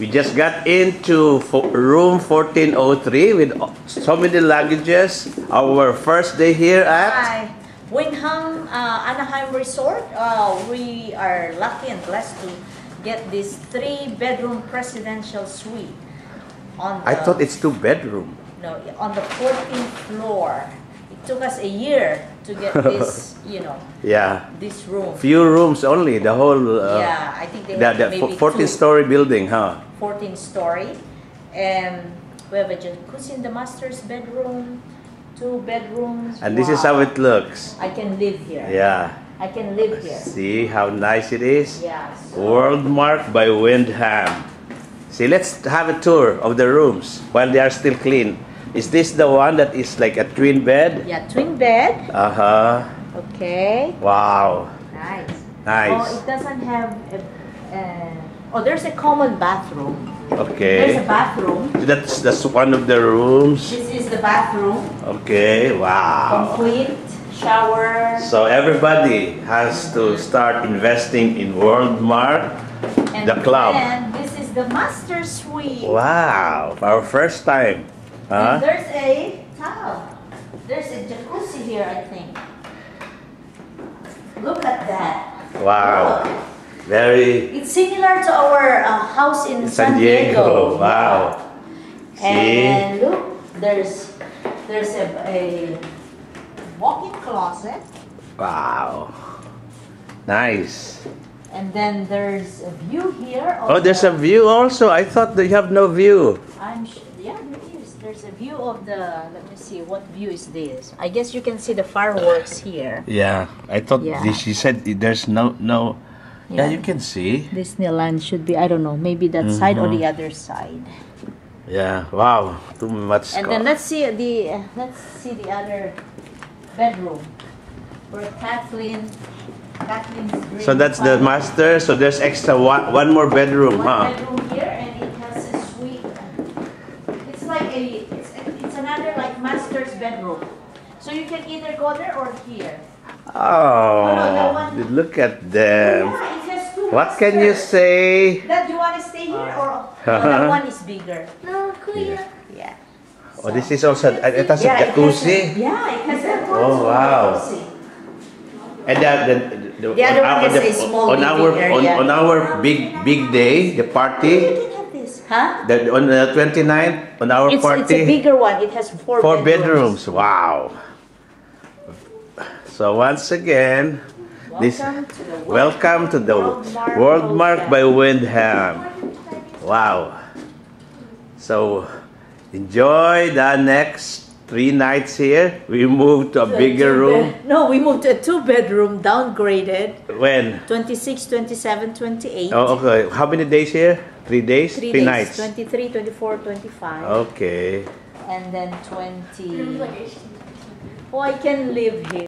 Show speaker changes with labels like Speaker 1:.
Speaker 1: We just got into room 1403 with so many luggages. Our first day here at
Speaker 2: Hi, uh, Anaheim Resort. Uh, we are lucky and blessed to get this three-bedroom presidential suite on
Speaker 1: I thought it's two bedroom.
Speaker 2: no on the 14th floor. Took us a year to get this, you know,
Speaker 1: Yeah.
Speaker 2: this room.
Speaker 1: Few rooms only, the whole uh,
Speaker 2: yeah, I think they
Speaker 1: the, the
Speaker 2: maybe
Speaker 1: 14
Speaker 2: two,
Speaker 1: story building, huh?
Speaker 2: 14 story, and we have a jacuzzi in the master's bedroom, two bedrooms.
Speaker 1: And this is how it looks.
Speaker 2: I can live here.
Speaker 1: Yeah.
Speaker 2: I can live here.
Speaker 1: See how nice it is?
Speaker 2: Yeah. so-
Speaker 1: WorldMark by Wyndham. See, let's have a tour of the rooms while they are still clean. Is this the one that is like a twin bed?
Speaker 2: Yeah, twin bed.
Speaker 1: Uh huh.
Speaker 2: Okay.
Speaker 1: Wow.
Speaker 2: Nice.
Speaker 1: Nice.
Speaker 2: Oh, it doesn't have a. Uh, oh, there's a common bathroom. Okay. There's a bathroom.
Speaker 1: That's that's one of the rooms.
Speaker 2: This is the bathroom.
Speaker 1: Okay. Wow.
Speaker 2: Complete shower.
Speaker 1: So everybody has to start investing in WorldMark.
Speaker 2: And
Speaker 1: the club.
Speaker 2: And this is the master suite.
Speaker 1: Wow. Our first time. Huh?
Speaker 2: And there's a towel. There's a jacuzzi here, I think. Look at that.
Speaker 1: Wow.
Speaker 2: Look.
Speaker 1: Very
Speaker 2: It's similar to our uh, house in
Speaker 1: San Diego. Wow.
Speaker 2: Yeah. And look, there's there's a, a walk-in closet,
Speaker 1: Wow. Nice.
Speaker 2: and then there's a view here. of
Speaker 1: Oh, there's a view also. I thought they have no view.
Speaker 2: I'm sure. Yeah, there is. A view of the. Let me see. What view is this? I guess you can see the fireworks here.
Speaker 1: Yeah, I thought
Speaker 2: Yeah.
Speaker 1: this- she said there's no no. Yeah,
Speaker 2: Yeah.
Speaker 1: you can see.
Speaker 2: Disneyland should be. I don't know. Maybe that mm-hmm. side or the other side.
Speaker 1: Yeah. Wow. Too much.
Speaker 2: And then let's see the let's see the other bedroom where Kathleen Kathleen's
Speaker 1: so that's the master. So there's extra one one more bedroom,
Speaker 2: One
Speaker 1: huh?
Speaker 2: bedroom here and it has a suite. It's like a it's it's another like master's bedroom. So you can either go there or here.
Speaker 1: Oh,
Speaker 2: no, that one-
Speaker 1: look at them.
Speaker 2: yeah, it has two
Speaker 1: What can you say?
Speaker 2: That you want to stay here or no, that one is bigger. No, Kuya. Yeah.
Speaker 1: Oh, this is also it has a
Speaker 2: Yeah, it has a- Yeah, it has a
Speaker 1: Oh, wow.
Speaker 2: jacuzzi.
Speaker 1: And the, the, the,
Speaker 2: The other
Speaker 1: on,
Speaker 2: one
Speaker 1: our-
Speaker 2: is a small
Speaker 1: on our
Speaker 2: living
Speaker 1: on, on our big big day, the oh,
Speaker 2: You
Speaker 1: party,
Speaker 2: can have this. Huh?
Speaker 1: the, on the 29th, on our
Speaker 2: It's,
Speaker 1: party.
Speaker 2: it's a bigger one. It has four,
Speaker 1: Four bedrooms. Wow. So once again, this
Speaker 2: Welcome to the
Speaker 1: welcome to the
Speaker 2: World
Speaker 1: World
Speaker 2: Mark
Speaker 1: Mark by Wyndham. Wow. So enjoy the next three nights here. We move to a bigger room.
Speaker 2: No, we moved to a two bedroom, downgraded.
Speaker 1: When?
Speaker 2: 26, 27, 28.
Speaker 1: Oh, okay. How many days here? Three days?
Speaker 2: Three
Speaker 1: Three,
Speaker 2: days.
Speaker 1: nights.
Speaker 2: 23, 24, 25.
Speaker 1: Okay.
Speaker 2: And then 20. Oh, I can live here.